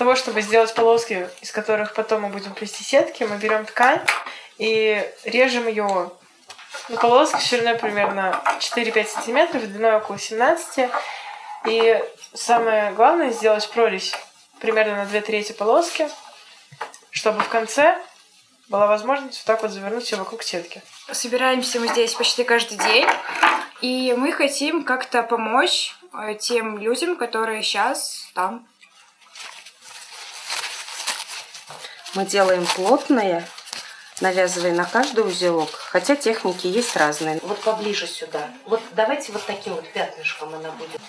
того, чтобы сделать полоски, из которых потом мы будем плести сетки, мы берем ткань и режем ее на полоски шириной примерно 4-5 сантиметров, длиной около 17. И самое главное сделать прорезь примерно на 2 трети полоски, чтобы в конце была возможность вот так вот завернуть все вокруг сетки. Собираемся мы здесь почти каждый день, и мы хотим как-то помочь э, тем людям, которые сейчас там. Мы делаем плотное, навязывая на каждый узелок, хотя техники есть разные. Вот поближе сюда. Вот давайте вот таким вот пятнышком она будет.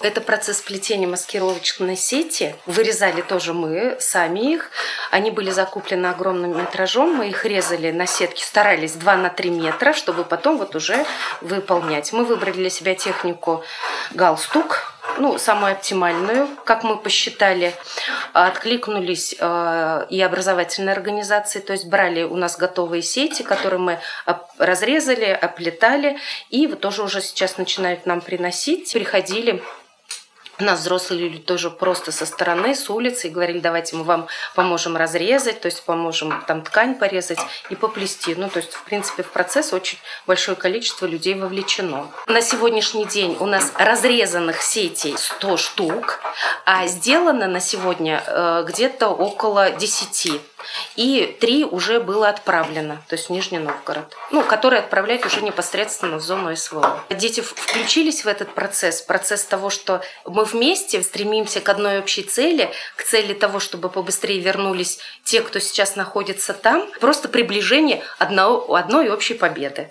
Это процесс плетения маскировочной сети. Вырезали тоже мы сами их. Они были закуплены огромным метражом. Мы их резали на сетке, старались 2 на 3 метра, чтобы потом вот уже выполнять. Мы выбрали для себя технику галстук, ну, самую оптимальную, как мы посчитали. Откликнулись э, и образовательные организации, то есть брали у нас готовые сети, которые мы разрезали, оплетали, и вот тоже уже сейчас начинают нам приносить. Приходили нас взрослые люди тоже просто со стороны, с улицы, и говорили, давайте мы вам поможем разрезать, то есть поможем там ткань порезать и поплести. Ну, то есть, в принципе, в процесс очень большое количество людей вовлечено. На сегодняшний день у нас разрезанных сетей 100 штук, а сделано на сегодня э, где-то около 10 и три уже было отправлено, то есть в Нижний Новгород, ну, которые отправлять уже непосредственно в зону СВО. Дети включились в этот процесс, процесс того, что мы вместе стремимся к одной общей цели, к цели того, чтобы побыстрее вернулись те, кто сейчас находится там, просто приближение одного, одной общей победы.